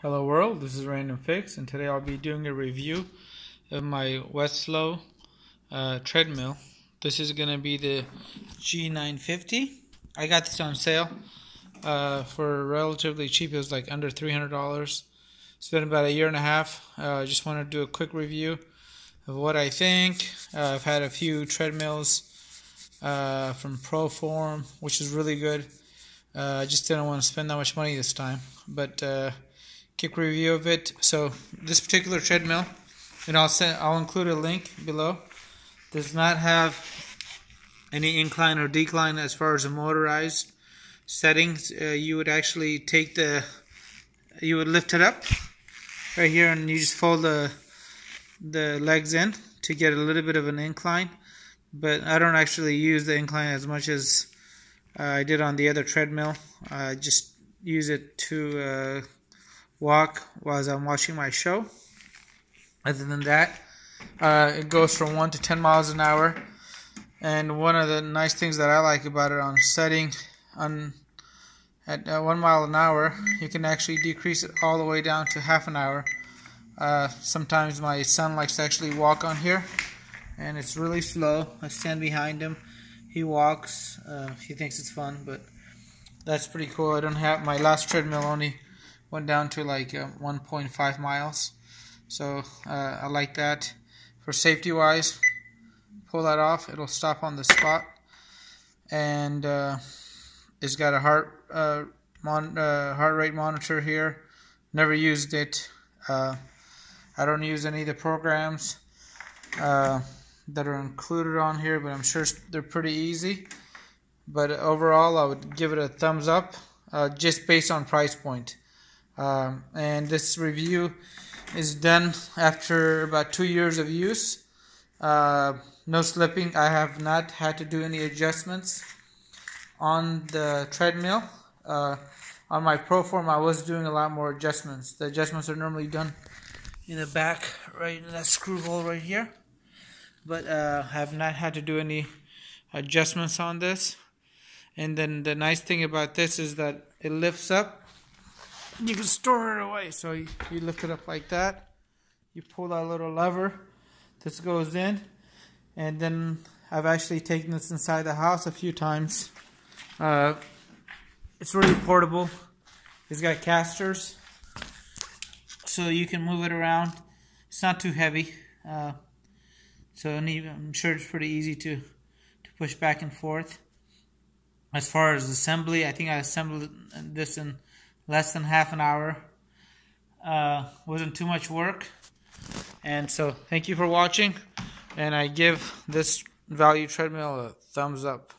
Hello world, this is Random Fix and today I'll be doing a review of my Weslo uh, treadmill. This is going to be the G950. I got this on sale uh, for relatively cheap. It was like under $300. It's been about a year and a half. Uh, I just want to do a quick review of what I think. Uh, I've had a few treadmills uh, from Proform, which is really good. Uh, I just didn't want to spend that much money this time. But quick review of it. So this particular treadmill, and I'll send, I'll include a link below. Does not have any incline or decline as far as the motorized settings. Uh, you would actually take the, you would lift it up right here, and you just fold the the legs in to get a little bit of an incline. But I don't actually use the incline as much as uh, I did on the other treadmill. I just use it to uh, walk while I'm watching my show. Other than that, uh, it goes from 1 to 10 miles an hour. And one of the nice things that I like about it on setting on at uh, 1 mile an hour, you can actually decrease it all the way down to half an hour. Uh, sometimes my son likes to actually walk on here, and it's really slow. I stand behind him. He walks. Uh, he thinks it's fun, but that's pretty cool. I don't have my last treadmill only went down to like uh, 1.5 miles. So uh, I like that. For safety wise pull that off. It'll stop on the spot. And uh, it's got a heart uh, mon uh, heart rate monitor here. Never used it. Uh, I don't use any of the programs that are included on here but I'm sure they're pretty easy. But overall I would give it a thumbs up just based on price point um, and this review is done after about two years of use. Uh, no slipping. I have not had to do any adjustments on the treadmill. Uh, on my Proform, I was doing a lot more adjustments. The adjustments are normally done in the back, right in that screw hole right here. But uh, I have not had to do any adjustments on this. And then the nice thing about this is that it lifts up you can store it away. So you, you lift it up like that. You pull that little lever. This goes in. And then I've actually taken this inside the house a few times. Uh, it's really portable. It's got casters. So you can move it around. It's not too heavy. Uh, so I'm sure it's pretty easy to, to push back and forth. As far as assembly, I think I assembled this in less than half an hour. Uh, wasn't too much work. And so thank you for watching. And I give this value treadmill a thumbs up.